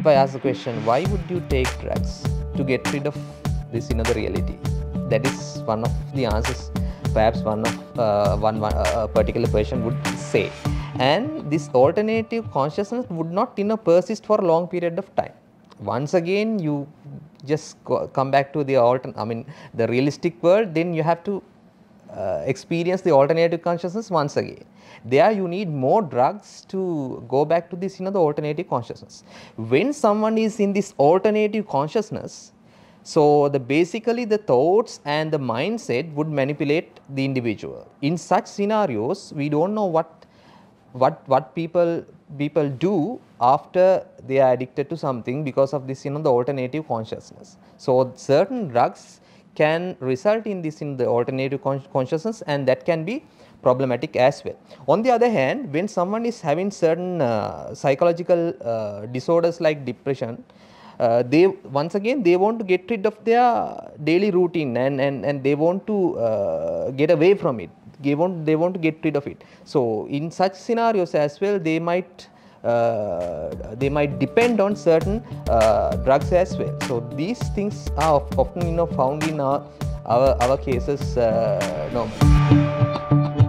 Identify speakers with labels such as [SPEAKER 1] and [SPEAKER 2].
[SPEAKER 1] if I ask the question, why would you take drugs to get rid of this inner reality? That is one of the answers. Perhaps one of uh, one, one uh, particular person would say, and this alternative consciousness would not you know persist for a long period of time. Once again, you just come back to the altern. I mean, the realistic world. Then you have to uh, experience the alternative consciousness once again. There you need more drugs to go back to this you know the alternative consciousness. When someone is in this alternative consciousness, so the basically the thoughts and the mindset would manipulate the individual. In such scenarios, we don't know what what what people people do after they are addicted to something because of this you know the alternative consciousness. So certain drugs can result in this in the alternative con consciousness and that can be problematic as well. On the other hand, when someone is having certain uh, psychological uh, disorders like depression, uh, they once again they want to get rid of their daily routine and, and, and they want to uh, get away from it. They want, they want to get rid of it. So, in such scenarios as well, they might they might depend on certain uh, drugs as well. So these things are often you know found in our our, our cases uh, normally.